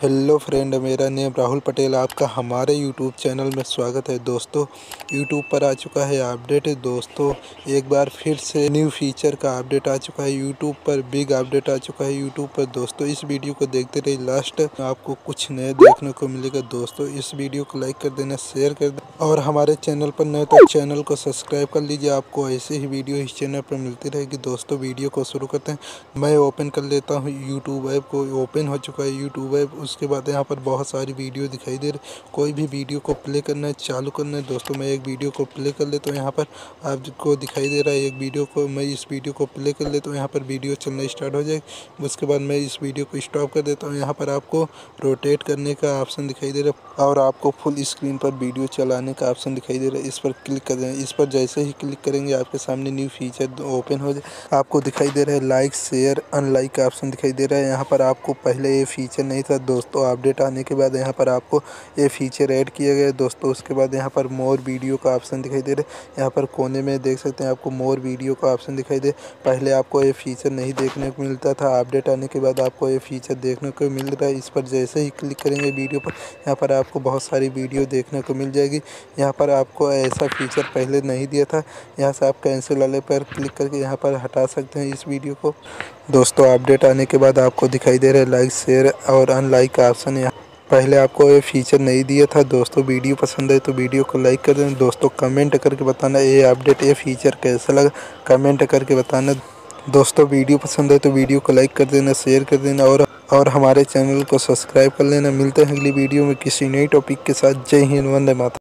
Hello friend, मेरा name Rahul Patel, आपका हमारे यूट्यूब चैनल में स्वागत है। दोस्तों यूट्यूब पर आ चुका है अपडेट। दोस्तों, एक बार फिर से न्यू फीचर का अपडेट आ चुका है। यूट्यूब पर बिग अपडेट आ चुका है यूट्यूब पर। दोस्तों, इस वीडियो को देखते रहिए। लास्ट आपको कुछ नए देखने को मिलेगा। दोस्तों, इस वीडियो को लाइक कर देना शेयर कर देना। और हमारे चैनल पर नए तो चैनल को सब्सक्राइब कर लीजिए। आपको ऐसे ही वीडियो इस चैनल पर मिलती रहेगी। दोस्तों वीडियो को शुरू करते हैं। मैं ओपन कर लेता हूँ। यूट्यूब ऐप को ओपन हो चुका है। यूट्यूब ऐप उसके बाद यहाँ पर बहुत सारी वीडियो दिखाई दे रही कोई भी वीडियो को प्ले करना है, चालू करना है, दोस्तों मैं एक वीडियो को प्ले कर लेता हूँ यहाँ पर। आपको दिखाई दे रहा है एक वीडियो को, मैं इस वीडियो को प्ले कर लेता हूँ यहाँ पर, वीडियो चलना स्टार्ट हो जाएगी। उसके बाद मैं इस वीडियो को स्टॉप कर देता हूँ। यहाँ पर आपको रोटेट करने का ऑप्शन दिखाई दे रहा है और आपको फुल स्क्रीन पर वीडियो चलाने का ऑप्शन दिखाई दे रहा है। इस पर क्लिक कर दें। इस पर जैसे ही क्लिक करेंगे, आपके सामने न्यू फीचर ओपन हो जाए। आपको दिखाई दे रहा है लाइक, शेयर, अनलाइक का ऑप्शन दिखाई दे रहा है। यहाँ पर आपको पहले ये फीचर नहीं था दोस्तों, अपडेट आने के बाद यहाँ पर आपको ये फीचर ऐड किया गया दोस्तों, उसके बाद यहाँ पर मोर वीडियो का ऑप्शन दिखाई दे रहा है। यहाँ पर कोने में देख सकते हैं आपको मोर वीडियो का ऑप्शन दिखाई दे पहले आपको ये फीचर नहीं देखने को मिलता था। अपडेट आने के बाद आपको ये फीचर देखने को मिल रहा है। इस पर जैसे ही क्लिक करेंगे वीडियो पर, यहाँ पर आपको बहुत सारी वीडियो देखने को मिल जाएगी। यहाँ पर आपको ऐसा फीचर पहले नहीं दिया था। यहाँ से आप कैंसिल वाले पर क्लिक करके यहाँ पर हटा सकते हैं इस वीडियो को। दोस्तों अपडेट आने के बाद आपको दिखाई दे रहा है। लाइक शेयर और अनलाइक का ऑप्शन है पहले आपको ये फीचर नहीं दिया था। दोस्तों, वीडियो पसंद है तो वीडियो को लाइक कर देना। दोस्तों कमेंट करके बताना ये अपडेट ये फीचर कैसा लगा। कमेंट करके बताना। दोस्तों, वीडियो पसंद है तो वीडियो को लाइक कर देना शेयर कर देना और और हमारे चैनल को सब्सक्राइब कर लेना। मिलते हैं अगली वीडियो में किसी नई टॉपिक के साथ। जय हिंद, वंदे माता